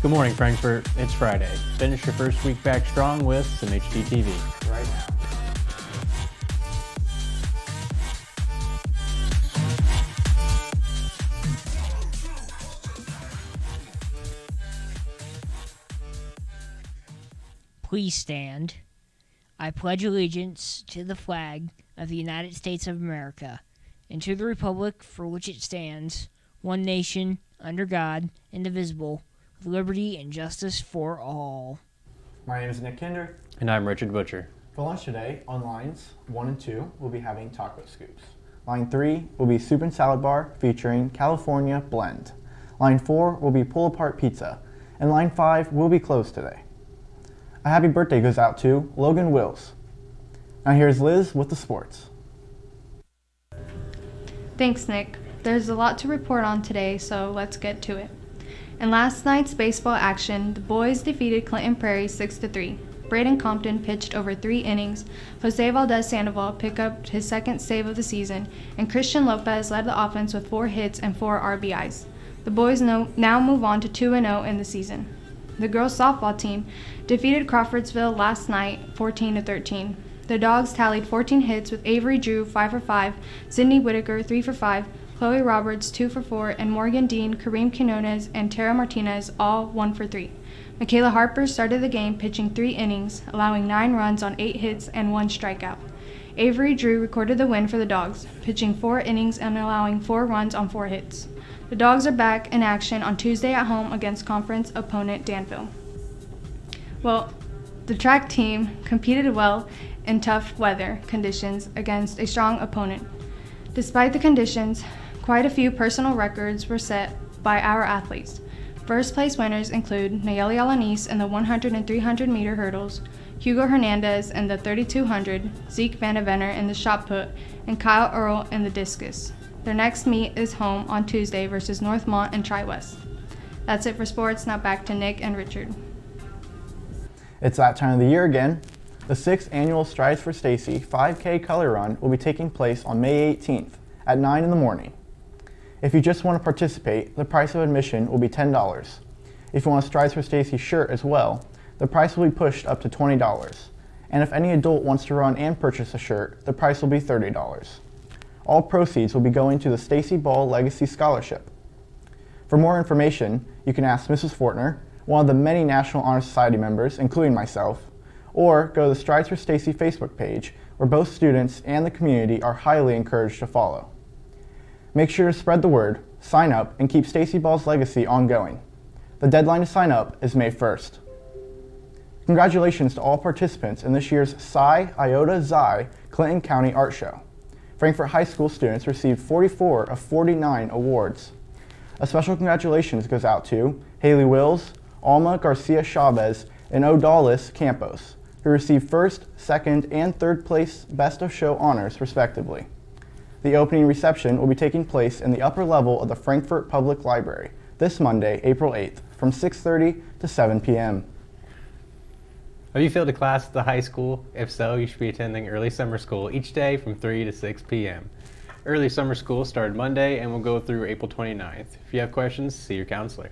Good morning, Frankfort. It's Friday. Finish your first week back strong with some HDTV right now. Please stand. I pledge allegiance to the flag of the United States of America and to the republic for which it stands, one nation, under God, indivisible, with liberty and justice for all. My name is Nick Kinder. And I'm Richard Butcher. For lunch today, on lines 1 and 2, we'll be having taco scoops. Line 3 will be soup and salad bar featuring California blend. Line 4 will be pull apart pizza. And line 5 will be closed today. A happy birthday goes out to Logan Wills. Now here's Liz with the sports. Thanks, Nick. There's a lot to report on today, so let's get to it. In last night's baseball action, the boys defeated Clinton Prairie 6 3. Braden Compton pitched over three innings, Jose Valdez Sandoval picked up his second save of the season, and Christian Lopez led the offense with four hits and four RBIs. The boys now move on to 2 0 in the season. The girls softball team defeated Crawfordsville last night 14 13. The Dogs tallied 14 hits with Avery Drew 5 for 5, Sydney Whitaker 3 for 5, Chloe Roberts 2 for 4, and Morgan Dean, Kareem Quinones, and Tara Martinez all 1 for 3. Michaela Harper started the game pitching three innings, allowing nine runs on eight hits and one strikeout. Avery Drew recorded the win for the Dogs, pitching four innings and allowing four runs on four hits. The Dogs are back in action on Tuesday at home against conference opponent Danville. Well, the track team competed well in tough weather conditions against a strong opponent. Despite the conditions, quite a few personal records were set by our athletes. First place winners include Nayeli Alanis in the 100 and 300 meter hurdles, Hugo Hernandez in the 3200, Zeke Vandevenner in the shot put, and Kyle Earl in the discus. Their next meet is home on Tuesday versus Northmont and Tri West. That's it for sports. Now back to Nick and Richard. It's that time of the year again. The sixth annual Strides for Stacy 5K Color Run will be taking place on May 18th at 9 in the morning. If you just want to participate, the price of admission will be $10. If you want a Strides for Stacy shirt as well, the price will be pushed up to $20. And if any adult wants to run and purchase a shirt, the price will be $30. All proceeds will be going to the Stacy Ball Legacy Scholarship. For more information, you can ask Mrs. Fortner, one of the many National Honor Society members, including myself, or go to the Strides for Stacy Facebook page, where both students and the community are highly encouraged to follow. Make sure to spread the word, sign up, and keep Stacy Ball's legacy ongoing. The deadline to sign up is May 1st. Congratulations to all participants in this year's Psi Iota Xi Clinton County Art Show. Frankfort High School students received 44 of 49 awards. A special congratulations goes out to Haley Wills, Alma Garcia Chavez, and Odalis Campos who received first, second, and third place Best of Show honors, respectively. The opening reception will be taking place in the upper level of the Frankfort Public Library this Monday, April 8th, from 6.30 to 7 p.m. Have you failed a class at the high school? If so, you should be attending early summer school each day from 3 to 6 p.m. Early summer school started Monday and will go through April 29th. If you have questions, see your counselor.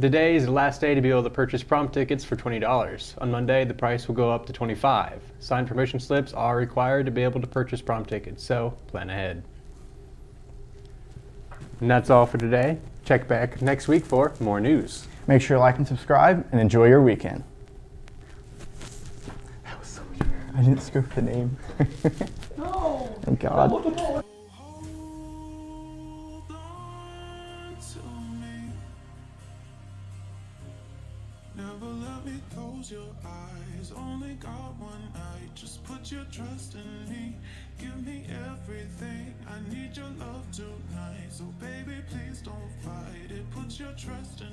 Today is the last day to be able to purchase prom tickets for $20. On Monday, the price will go up to 25. Signed permission slips are required to be able to purchase prom tickets, so plan ahead. And that's all for today. Check back next week for more news. Make sure to like and subscribe and enjoy your weekend. That was so much. I didn't screw up the name. no! Thank God. Your eyes. Only got one night. Just put your trust in me. Give me everything. I need your love tonight. So, baby, please don't fight it. Put your trust in